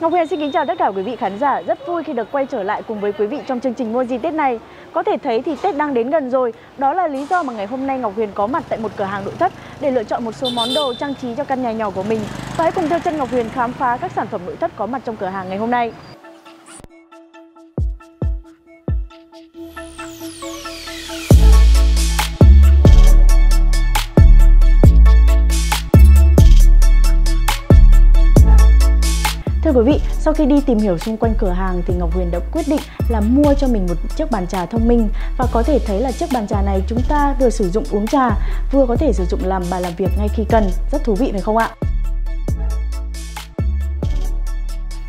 Ngọc Huyền xin kính chào tất cả quý vị khán giả. Rất vui khi được quay trở lại cùng với quý vị trong chương trình mua gì Tết này. Có thể thấy thì Tết đang đến gần rồi. Đó là lý do mà ngày hôm nay Ngọc Huyền có mặt tại một cửa hàng nội thất để lựa chọn một số món đồ trang trí cho căn nhà nhỏ của mình. Và hãy cùng theo chân Ngọc Huyền khám phá các sản phẩm nội thất có mặt trong cửa hàng ngày hôm nay. Thưa quý vị, sau khi đi tìm hiểu xung quanh cửa hàng thì Ngọc Huyền đã quyết định là mua cho mình một chiếc bàn trà thông minh và có thể thấy là chiếc bàn trà này chúng ta vừa sử dụng uống trà, vừa có thể sử dụng làm bàn làm việc ngay khi cần. Rất thú vị phải không ạ?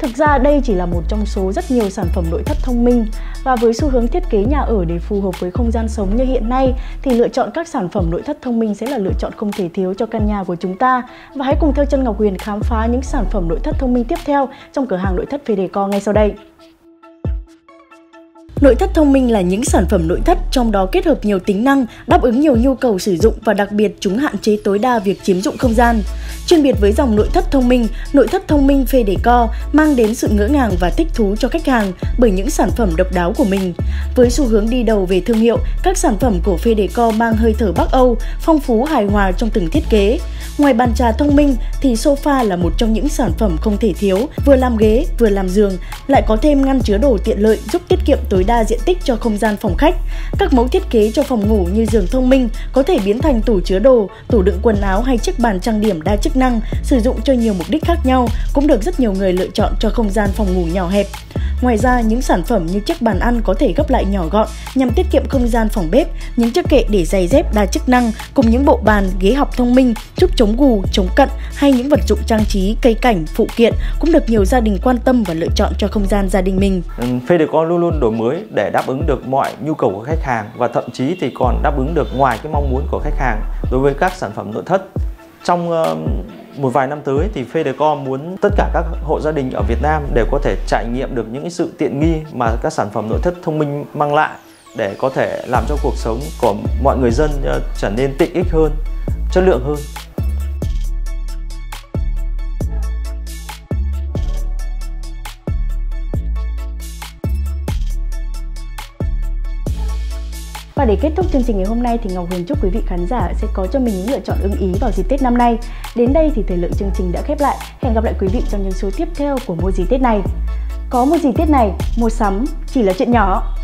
Thực ra đây chỉ là một trong số rất nhiều sản phẩm nội thất thông minh và với xu hướng thiết kế nhà ở để phù hợp với không gian sống như hiện nay thì lựa chọn các sản phẩm nội thất thông minh sẽ là lựa chọn không thể thiếu cho căn nhà của chúng ta. Và hãy cùng theo chân Ngọc Huyền khám phá những sản phẩm nội thất thông minh tiếp theo trong cửa hàng nội thất Fedeco ngay sau đây. Nội thất thông minh là những sản phẩm nội thất trong đó kết hợp nhiều tính năng, đáp ứng nhiều nhu cầu sử dụng và đặc biệt chúng hạn chế tối đa việc chiếm dụng không gian. Chuyên biệt với dòng nội thất thông minh, nội thất thông minh phê Deco mang đến sự ngỡ ngàng và thích thú cho khách hàng bởi những sản phẩm độc đáo của mình. Với xu hướng đi đầu về thương hiệu, các sản phẩm của phê Deco mang hơi thở Bắc Âu, phong phú hài hòa trong từng thiết kế. Ngoài bàn trà thông minh thì sofa là một trong những sản phẩm không thể thiếu, vừa làm ghế vừa làm giường, lại có thêm ngăn chứa đồ tiện lợi giúp tiết kiệm tối đa diện tích cho không gian phòng khách. Các mẫu thiết kế cho phòng ngủ như giường thông minh có thể biến thành tủ chứa đồ, tủ đựng quần áo hay chiếc bàn trang điểm đa chức năng, sử dụng cho nhiều mục đích khác nhau, cũng được rất nhiều người lựa chọn cho không gian phòng ngủ nhỏ hẹp. Ngoài ra, những sản phẩm như chiếc bàn ăn có thể gấp lại nhỏ gọn nhằm tiết kiệm không gian phòng bếp, những chiếc kệ để giày dép đa chức năng cùng những bộ bàn, ghế học thông minh giúp chống gù, chống cận hay những vật dụng trang trí, cây cảnh, phụ kiện cũng được nhiều gia đình quan tâm và lựa chọn cho không gian gia đình mình. Ừ, Fedeco luôn luôn đổi mới để đáp ứng được mọi nhu cầu của khách hàng và thậm chí thì còn đáp ứng được ngoài cái mong muốn của khách hàng đối với các sản phẩm nội thất. Trong một vài năm tới thì Fedecom muốn tất cả các hộ gia đình ở Việt Nam đều có thể trải nghiệm được những sự tiện nghi mà các sản phẩm nội thất thông minh mang lại để có thể làm cho cuộc sống của mọi người dân ờ, trở nên tiện ích hơn, chất lượng hơn. Và để kết thúc chương trình ngày hôm nay thì Ngọc Huyền chúc quý vị khán giả sẽ có cho mình những lựa chọn ưng ý vào dịp Tết năm nay. Đến đây thì thời lượng chương trình đã khép lại. Hẹn gặp lại quý vị trong những số tiếp theo của Mua gì Tết này. Có mùa gì Tết này, mua sắm chỉ là chuyện nhỏ.